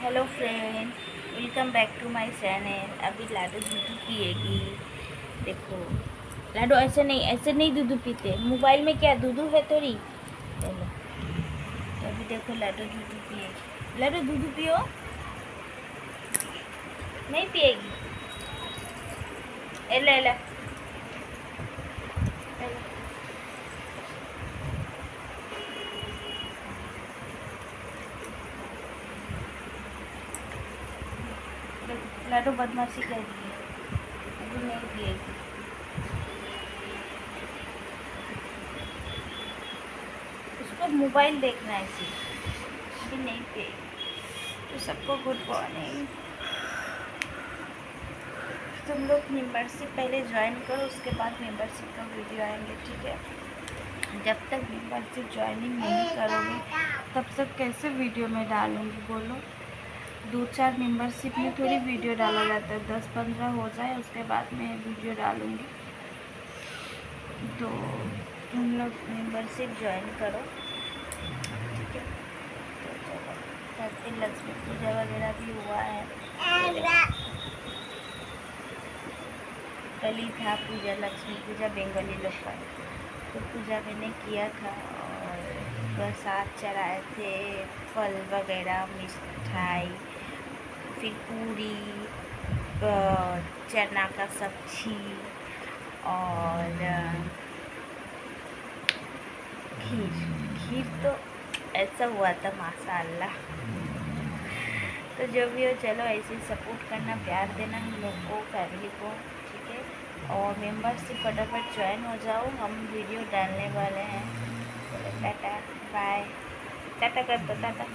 Hello friend welcome back to my channel अभी लाडो दूध पिएगी। देखो। लाडो ऐसे नहीं ऐसे नहीं दूध पीते। मोबाइल में क्या दूध है थोड़ी चलो। तो अभी देखो लाडो दूध पिएगी। लाडो दूध पियो? नहीं पिएगी। एला एला लाडो बदमाशी कर है। अभी नहीं पिएगी उसको मोबाइल देखना है सिर्फ़ अभी नहीं पिएगी तो सबको गुड मॉर्निंग। तुम लोग मेम्बरशिप पहले ज्वाइन करो, उसके बाद मेम्बरशिप का वीडियो आएँगे, ठीक है? जब तक मेम्बरशिप ज्वाइनिंग नहीं करोगे, तब तक कैसे वीडियो में डालूँगी, बोलो? दो चार मेंबरशिप में थोड़ी वीडियो डाला जाता है। दस पंद्रह हो जाए, उसके बाद मैं वीडियो डालूँगी। तो तुम लोग मेंबरशिप ज्वाइन करो। ठीक है? तो लक्ष्मी पूजा वगैरह भी हुआ है। कल ही था पूजा, लक्ष्मी पूजा, बंगाली लोग का तो पूजा मैंने किया था और प्रसाद चढ़ाए थे, फल वगैरह, मिठाई। फिर पूरी चना का सब्ज़ी और खीर। खीर तो ऐसा हुआ था, माशाल्लाह। तो जो भी हो, चलो ऐसे सपोर्ट करना, प्यार देना हम लोग को, फैमिली को, ठीक है? और मेंबरशिप फटाफट ज्वाइन हो जाओ, हम वीडियो डालने वाले हैं। टाटा, बाय। टाटा कर दो, टाटा।